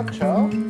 Gott, ciao.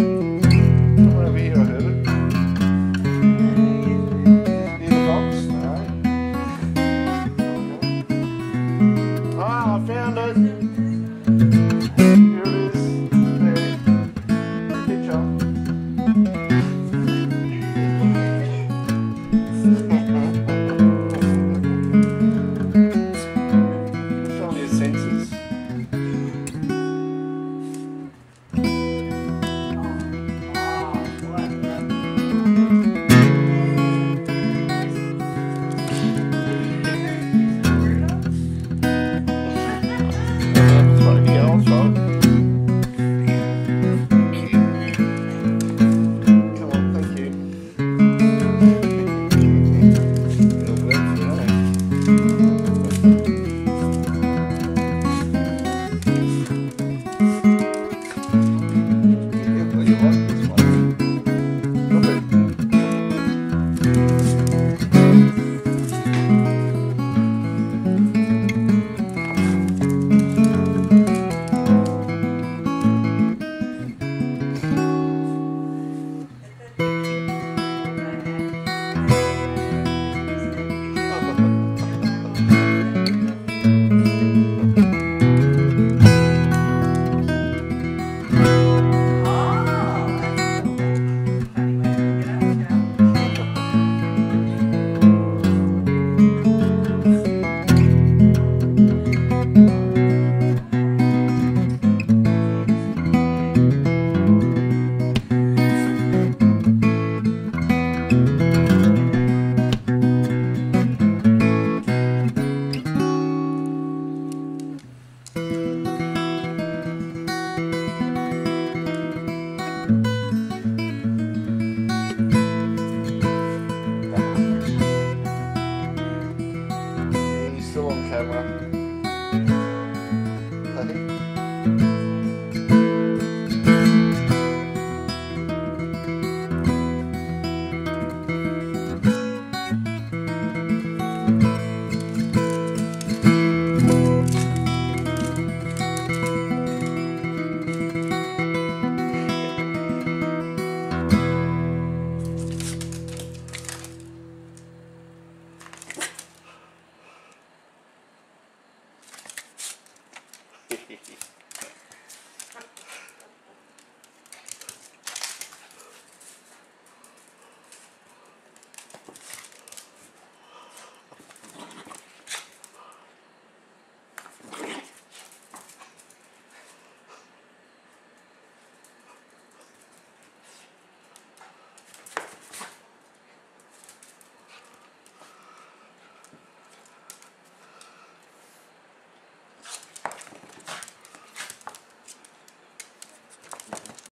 Thank you.